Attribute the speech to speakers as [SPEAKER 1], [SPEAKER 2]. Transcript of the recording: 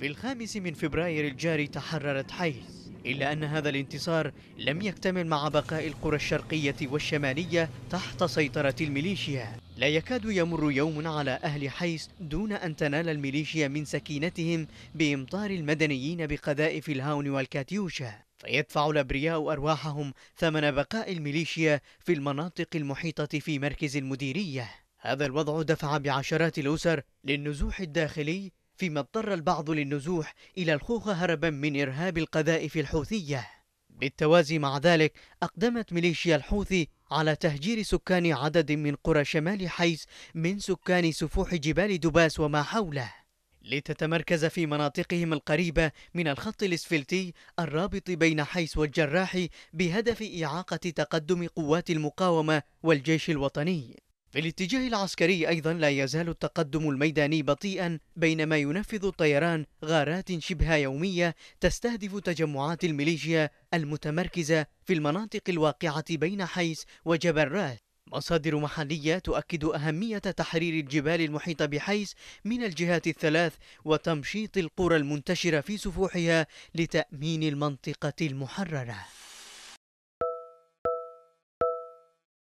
[SPEAKER 1] في الخامس من فبراير الجاري تحررت حيس إلا أن هذا الانتصار لم يكتمل مع بقاء القرى الشرقية والشمالية تحت سيطرة الميليشيا. لا يكاد يمر يوم على أهل حيس دون أن تنال الميليشيا من سكينتهم بإمطار المدنيين بقذائف الهاون والكاتيوشا. فيدفع الأبرياء أرواحهم ثمن بقاء الميليشيا في المناطق المحيطة في مركز المديرية. هذا الوضع دفع بعشرات الأسر للنزوح الداخلي فيما اضطر البعض للنزوح إلى الخوخ هربا من إرهاب القذائف الحوثية. بالتوازي مع ذلك أقدمت ميليشيا الحوثي على تهجير سكان عدد من قرى شمال حيس من سكان سفوح جبال دباس وما حوله. لتتمركز في مناطقهم القريبة من الخط الإسفلتي الرابط بين حيس والجراح بهدف إعاقة تقدم قوات المقاومة والجيش الوطني. في الاتجاه العسكري أيضا لا يزال التقدم الميداني بطيئا بينما ينفذ الطيران غارات شبه يومية تستهدف تجمعات الميليشيا المتمركزة في المناطق الواقعة بين حيس وجبرات مصادر محلية تؤكد أهمية تحرير الجبال المحيطة بحيس من الجهات الثلاث وتمشيط القرى المنتشرة في سفوحها لتأمين المنطقة المحررة.